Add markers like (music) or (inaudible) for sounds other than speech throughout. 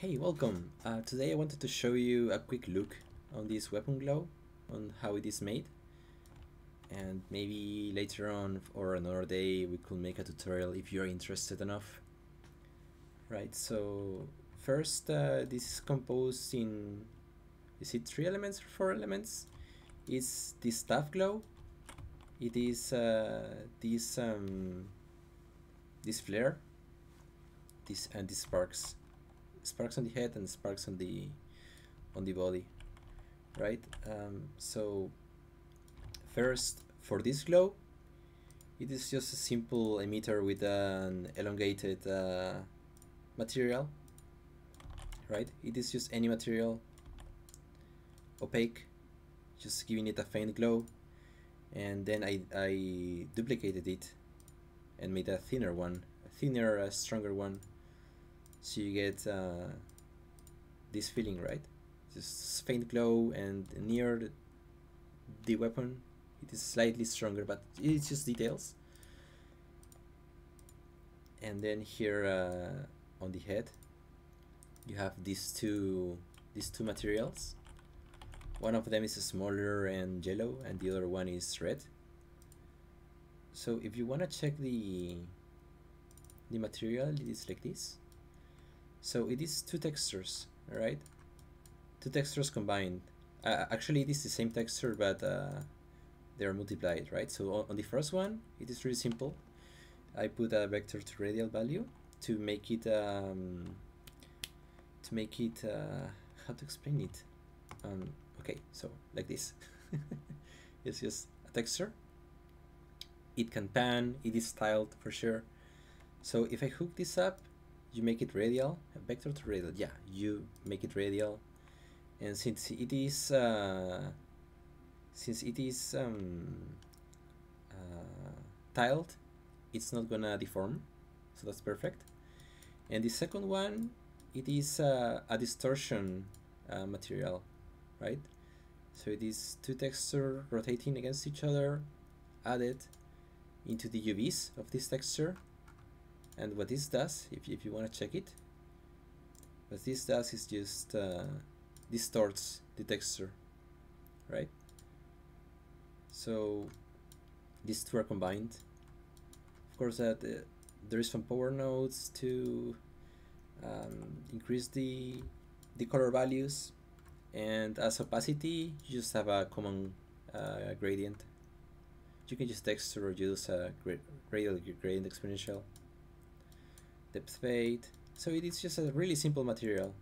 Hey, welcome. Uh, today I wanted to show you a quick look on this weapon glow, on how it is made. And maybe later on or another day we could make a tutorial if you're interested enough. Right, so first uh, this is composed in, is it three elements or four elements? It's the staff glow, it is uh, this, um, this flare, this and these sparks sparks on the head and sparks on the on the body right? Um, so first for this glow it is just a simple emitter with an elongated uh, material right? It is just any material opaque just giving it a faint glow and then I, I duplicated it and made a thinner one a thinner a stronger one so you get uh, this feeling right? Just faint glow and near the weapon it is slightly stronger but it's just details. And then here uh, on the head you have these two these two materials. One of them is smaller and yellow and the other one is red. So if you want to check the the material it is like this so it is two textures, right? Two textures combined. Uh, actually, it is the same texture, but uh, they are multiplied, right? So on the first one, it is really simple. I put a vector to radial value to make it um, to make it uh, how to explain it. Um, okay, so like this. (laughs) it's just a texture. It can pan. It is styled for sure. So if I hook this up, you make it radial vector to radial yeah you make it radial. And since it is uh, since it is um, uh, tiled it's not gonna deform so that's perfect. And the second one it is uh, a distortion uh, material right? So it is two texture rotating against each other added into the UVs of this texture and what this does if, if you want to check it what this does is just uh, distorts the texture right? So these two are combined. Of course that uh, there is some power nodes to um, increase the the color values. And as opacity you just have a common uh, gradient. You can just texture or use a radial gradient exponential depth fade. So it is just a really simple material.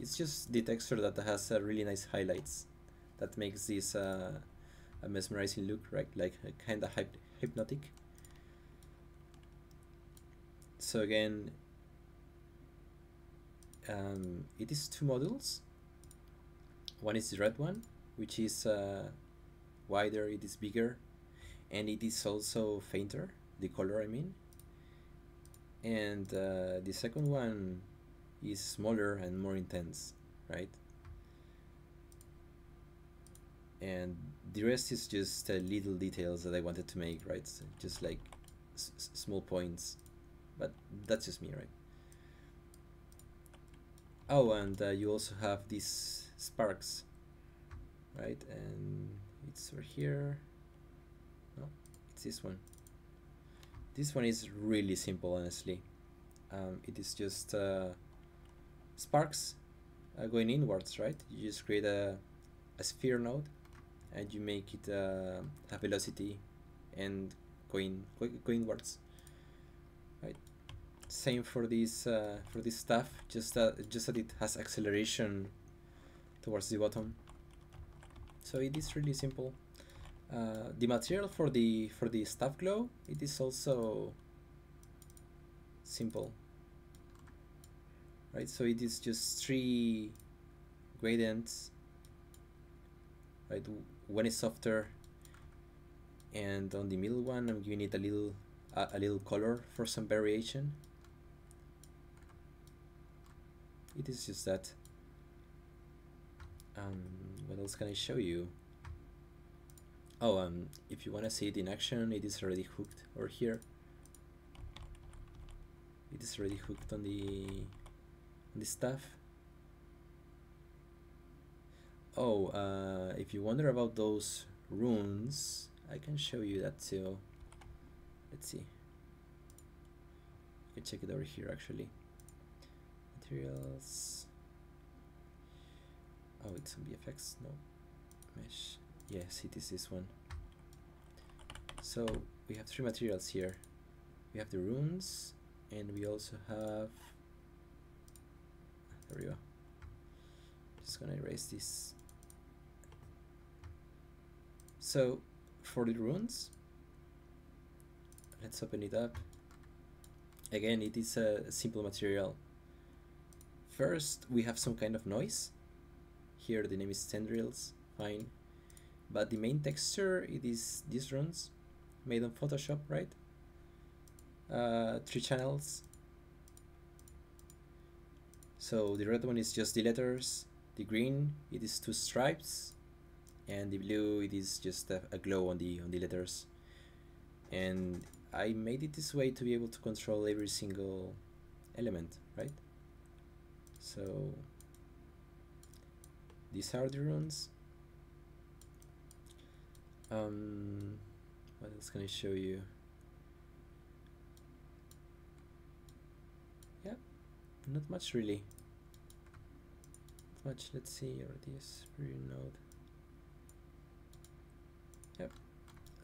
It's just the texture that has uh, really nice highlights that makes this uh, a mesmerizing look, right? Like a kind of hyp hypnotic. So again, um, it is two models. One is the red one, which is uh, wider, it is bigger, and it is also fainter, the color I mean and uh, the second one is smaller and more intense right? And the rest is just uh, little details that I wanted to make right? So just like small points. But that's just me right? Oh and uh, you also have these sparks right? And it's over here. No it's this one this one is really simple, honestly. Um, it is just uh, sparks uh, going inwards, right? You just create a, a sphere node and you make it uh, have velocity and going going inwards, right? Same for this uh, for this stuff, just that just that it has acceleration towards the bottom. So it is really simple. Uh, the material for the for the staff glow it is also simple. Right so it is just three gradients. Right one is softer and on the middle one I'm giving it a little a little color for some variation. It is just that. Um, what else can I show you Oh, um, if you want to see it in action, it is already hooked over here. It is already hooked on the, on the stuff. Oh, uh, if you wonder about those runes, I can show you that too. Let's see. You can check it over here actually. Materials. Oh, it's on VFX, no. Mesh yes it is this one. So we have three materials here. We have the runes and we also have ah, there we go. Just gonna erase this. So for the runes let's open it up. Again it is a simple material. First we have some kind of noise. Here the name is tendrils. Fine but the main texture it is these runes made on Photoshop right? Uh, three channels. So the red one is just the letters the green it is two stripes and the blue it is just a, a glow on the on the letters. And I made it this way to be able to control every single element right? So these are the runes um, what else can I show you? Yeah not much really. Not much let's see this node yep.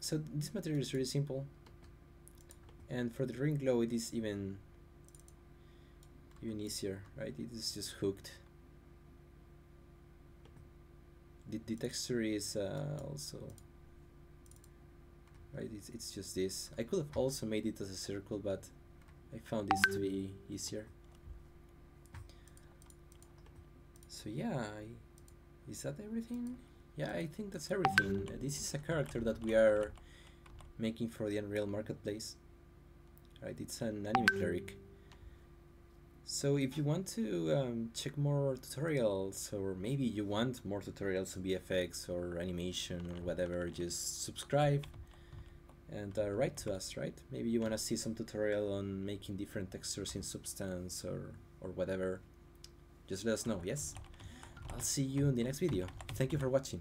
So this material is really simple. And for the ring glow it is even even easier right? It is just hooked. The, the texture is uh, also right? It's, it's just this. I could have also made it as a circle but I found this to be easier. So yeah I, is that everything? Yeah I think that's everything. Uh, this is a character that we are making for the Unreal Marketplace right? It's an anime cleric. So if you want to um, check more tutorials or maybe you want more tutorials on VFX or animation or whatever just subscribe and uh, write to us right? Maybe you want to see some tutorial on making different textures in Substance or or whatever. Just let us know yes? I'll see you in the next video. Thank you for watching